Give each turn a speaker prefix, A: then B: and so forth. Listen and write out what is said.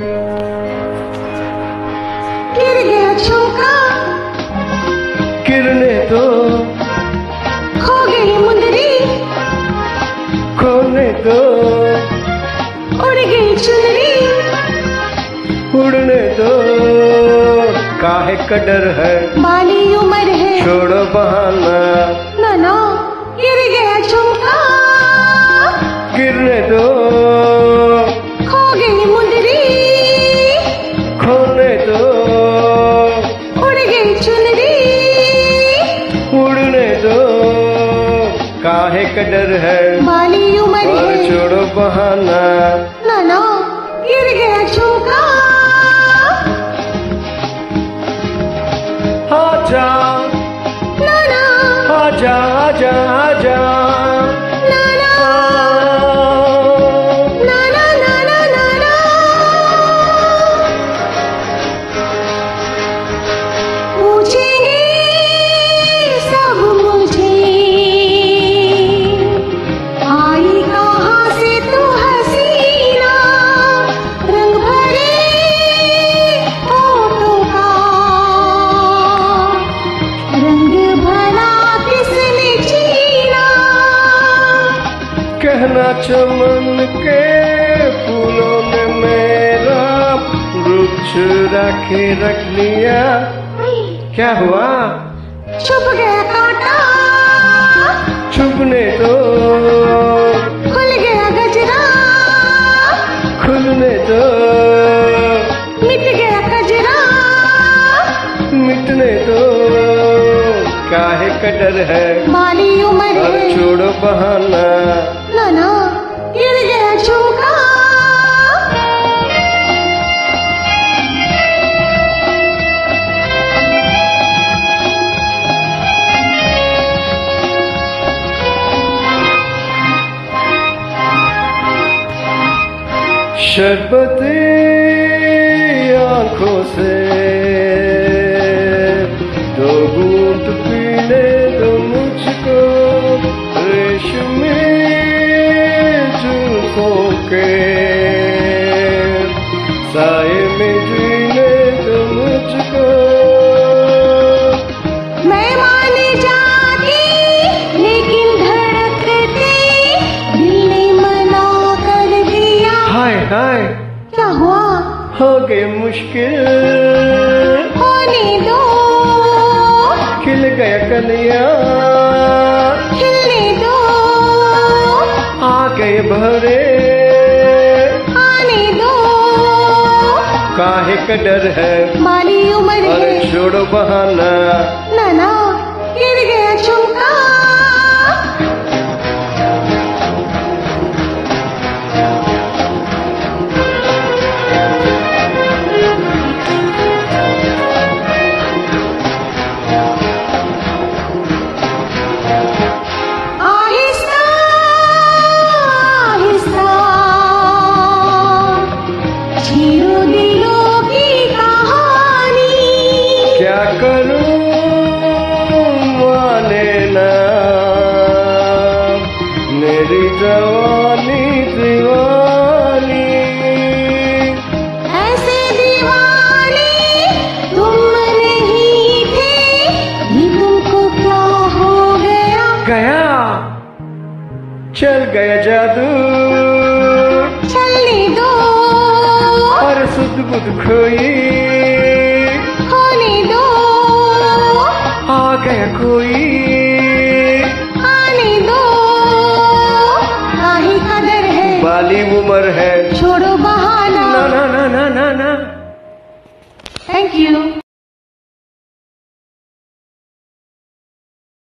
A: गिर गया झुमका
B: गिरने दो
A: खो गई मुंदरी।
B: खोने दो
A: उड़ गई चुनरी।
B: उड़ने दो काहे का डर है?
A: बाली उम्र है।
B: छोड़ो बहाना। काहे का डर है।
A: बाली उम्र है।
B: छोड़ो बहाना।
A: नाना गिर गया झुमका
B: कहना चमन के फूलों ने मेरा रूप रखे रख लिया। क्या हुआ?
A: छुप गया कांटा
B: छुपने दो।
A: खुल गया गजरा।
B: खुलने दो।
A: मिट गया कजरा
B: मिटने दो। काहे का डर है?
A: माली उम्र
B: छोड़ो बहाना। शरबती आँखों से। दो बूंद पीने दो मुझको रेशमी जुल्फों के। हाय हाय।
A: क्या हुआ?
B: हो गए मुश्किल।
A: होने दो।
B: खिल गया कलिया।
A: खिलने दो।
B: आ गए भरे
A: आने दो।
B: काहे का डर है?
A: माली उम्र
B: अरे छोड़ो बहाना। चल गया जादू।
A: चलने दो।
B: और सुध बुध खोई।
A: होने दो।
B: आ गया कोई।
A: है छोड़ो